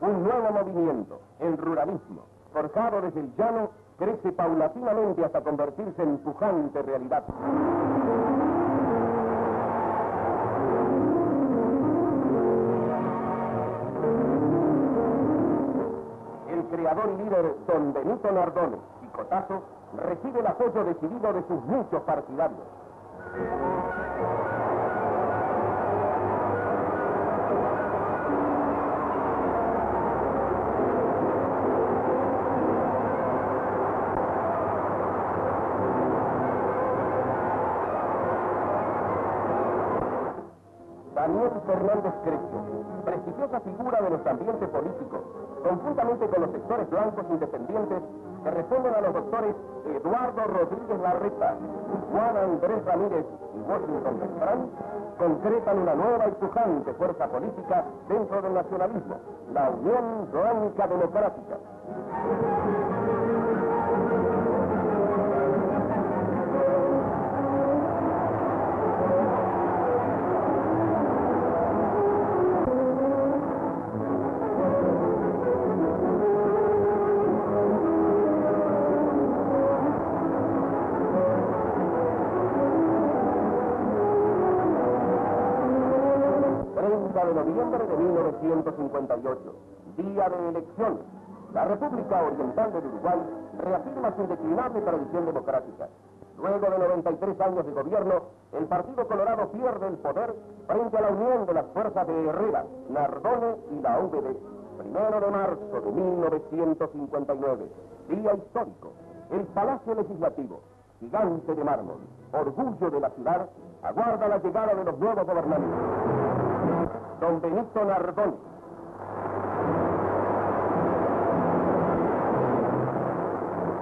Un nuevo movimiento, el ruralismo, forzado desde el llano, crece paulatinamente hasta convertirse en pujante realidad. Creador y líder don Benito Nardone, picotazo, recibe el apoyo decidido de sus muchos partidarios. Daniel Fernández Crespo, prestigiosa figura de nuestro ambiente político, conjuntamente con los sectores blancos independientes que responden a los doctores Eduardo Rodríguez Larreta, Juan Andrés Ramírez y Washington Beltrán, concretan una nueva y pujante fuerza política dentro del nacionalismo, la Unión Blanca Democrática. De noviembre de 1958, día de elecciones. La República Oriental del Uruguay reafirma su indeclinable tradición democrática. Luego de 93 años de gobierno, el Partido Colorado pierde el poder frente a la unión de las fuerzas de Herrera, Nardone y la UBD. Primero de marzo de 1959, día histórico. El Palacio Legislativo, gigante de mármol, orgullo de la ciudad, aguarda la llegada de los nuevos gobernantes don Benito Nardón.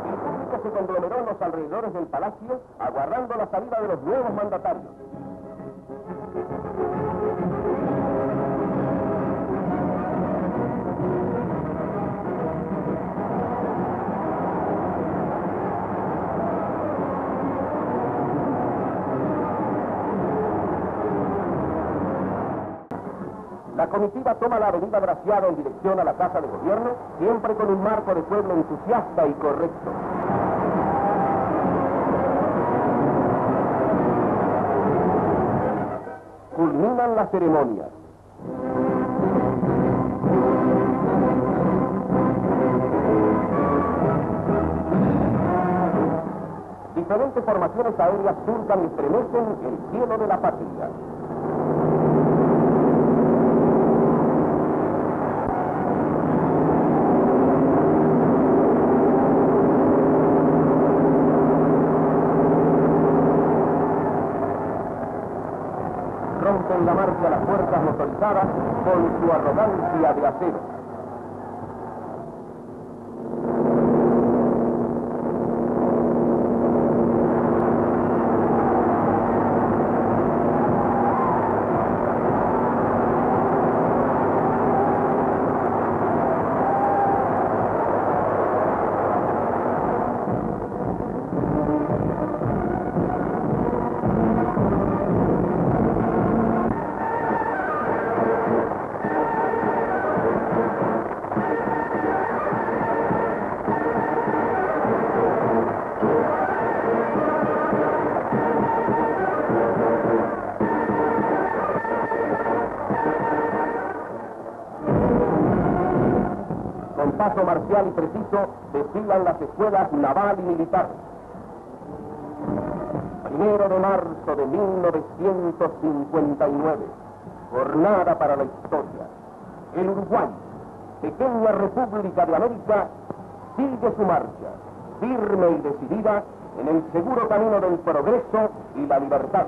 El público se conglomeró en los alrededores del palacio, aguardando la salida de los nuevos mandatarios. La comitiva toma la avenida Braciado en dirección a la Casa de Gobierno, siempre con un marco de pueblo entusiasta y correcto. Culminan las ceremonias. Diferentes formaciones aéreas surcan y estremecen el cielo de la patria. La marcha las fuerzas motorizadas con su arrogancia de acero. Marcial y preciso desfilan las escuelas naval y militar. Primero de marzo de 1959, jornada para la historia. El Uruguay, pequeña república de América, sigue su marcha, firme y decidida en el seguro camino del progreso y la libertad.